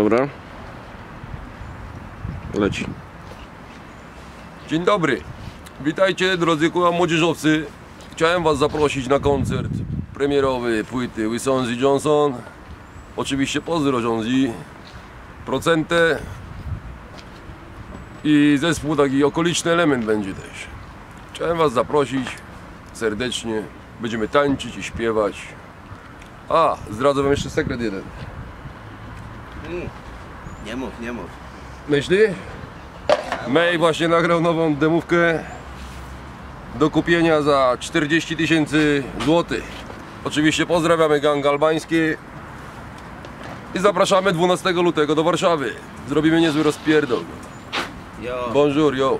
Dobra. Leci. Dzień dobry. Witajcie drodzy kurwa młodzieżowcy. Chciałem was zaprosić na koncert premierowy płyty Wisonzi Johnson. Oczywiście pozdro Jonesy. Procentę. I zespół taki okoliczny element będzie też. Chciałem was zaprosić serdecznie. Będziemy tańczyć i śpiewać. A, zdradzę wam jeszcze sekret jeden. Nie mów, nie mów. Myśli? May właśnie nagrał nową demówkę do kupienia za 40 tysięcy złotych. Oczywiście pozdrawiamy gang albański i zapraszamy 12 lutego do Warszawy. Zrobimy niezły rozpierdol. Jo. Bonjour, yo.